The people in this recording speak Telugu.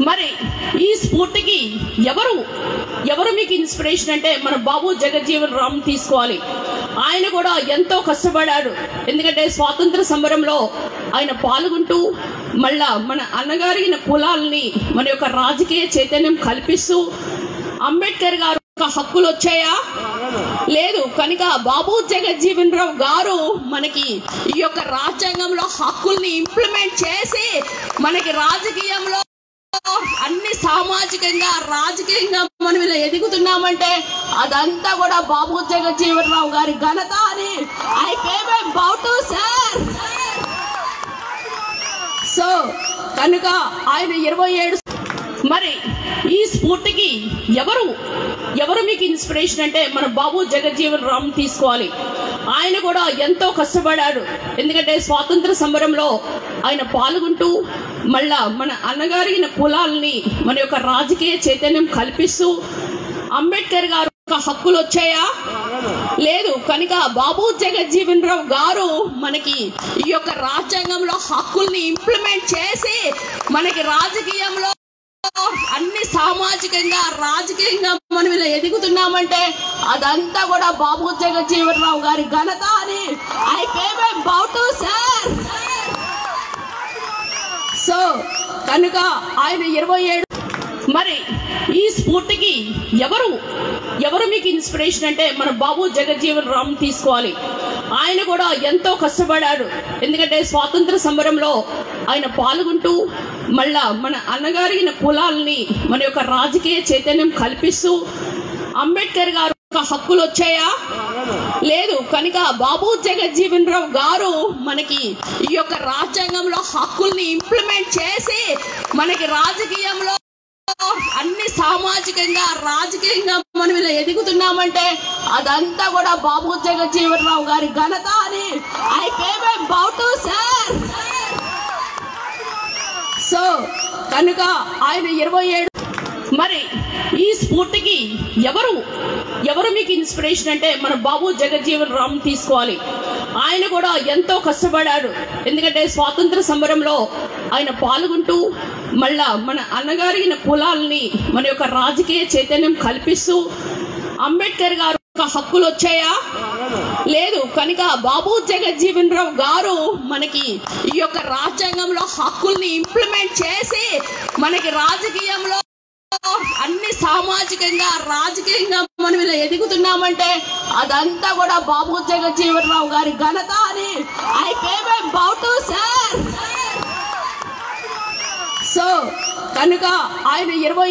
మరి ఈ స్ఫూర్తికి ఎవరు ఎవరు మీకు ఇన్స్పిరేషన్ అంటే మన బాబు జగజ్జీవన్ రామ్ తీసుకోవాలి. ఆయన కూడా ఎంతో కష్టపడాడు. ఎందుకంటే స్వాతంత్ర సమరంలో ఆయన పాల్గొంటూ మళ్ళా మన అన్నగారిన కులాలని మన యొక్క రాజకీయ చైతన్యం కల్పిస్తూ అంబేద్కర్ గారు హక్కులు వచ్చాయా? లేదు. కనుక బాబు జగజ్జీవన్ రావు గారు మనకి ఈ యొక్క రాజ్యాంగంలో హక్కుల్ని ఇంప్లిమెంట్ చేసి మనకి రాజకీయంలో అన్ని సామాజికంగా రాజకీయంగా మనం ఇలా ఎదుగుతున్నామంటే అదంతా కూడా బాబు జగజ్జీవన్ రావు గారి ఘనత అని I pay bow to sir so కనుక ఆయన ఇరవై ఏడు మరి ఈ స్ఫూర్తికి ఎవరు ఎవరు మీకు ఇన్స్పిరేషన్ అంటే మన బాబు జగజ్జీవన్ రామ్ తీసుకోవాలి. ఆయన కూడా ఎంతో కష్టపడాడు. ఎందుకంటే స్వాతంత్ర సమరంలో ఆయన పాల్గొంటూ మళ్ళా మన అన్నగారిన కులాలని మన యొక్క రాజకీయ చైతన్యం కల్పిస్తూ అంబేద్కర్ గారు హక్కులు వచ్చాయా? లేదు. కనుక బాబు జగజ్జీవన్ రావు గారు మనకి ఈ యొక్క రాజ్యాంగంలో హక్కుల్ని ఇంప్లిమెంట్ చేసి మనకి రాజకీయంలో అన్ని సామాజికంగా రాజకీయంగా మనం ఇలా ఎదుగుతున్నామంటే అదంతా కూడా బాబు జగజ్జీవన్ రావు గారి ఘనత అని I pay bow to sir so కనుక ఆయన ఇరవై ఏడు మరి ఈ స్ఫూర్తికి ఎవరు ఎవరు మీకు ఇన్స్పిరేషన్ అంటే మన బాబు జగజ్జీవన్ రామ్ తీసుకోవాలి. ఆయన కూడా ఎంతో కష్టపడాడు. ఎందుకంటే స్వాతంత్ర సమరంలో ఆయన పాల్గొంటూ మళ్ళా మన అన్నగారిన కులాలని మన యొక్క రాజకీయ చైతన్యం కల్పిస్తూ అంబేద్కర్ గారు హక్కులు వచ్చాయా లేదు. కనుక బాబు జగజ్జీవన్ రావు గారు మనకి ఈ యొక్క రాజ్యాంగంలో హక్కుల్ని ఇంప్లిమెంట్ చేసి మనకి రాజకీయంలో అన్ని సామాజికంగా రాజకీయంగా మనం ఇలా ఎదుగుతున్నామంటే అదంతా కూడా బాబు జగజ్జీవన్ రావు గారి ఘనత అని I pay my bow to sir so కనుక ఆయన ఇరవై ఏడు మరి ఈ స్ఫూర్తికి ఎవరు ఎవరు మీకు ఇన్స్పిరేషన్ అంటే మన బాబు జగజ్జీవన్ రామ్ తీసుకోవాలి. ఆయన కూడా ఎంతో కష్టపడాడు. ఎందుకంటే స్వాతంత్ర సమరంలో ఆయన పాల్గొంటూ మళ్ళా మన అన్నగారిన కులాలని మన యొక్క రాజకీయ చైతన్యం కల్పిస్తూ అంబేద్కర్ గారు హక్కులు వచ్చాయా? లేదు. కనుక బాబు జగజ్జీవన్ రావు గారు మనకి ఈ యొక్క రాజ్యాంగంలో హక్కుల్ని ఇంప్లిమెంట్ చేసి మనకి రాజకీయంలో అన్ని సామాజికంగా రాజకీయంగా మనం ఇలా ఎదుగుతున్నామంటే అదంతా కూడా బాబు జగజ్జీవన్ గారి ఘనత అని I pay my sir so కనుక ఆయన ఇరవై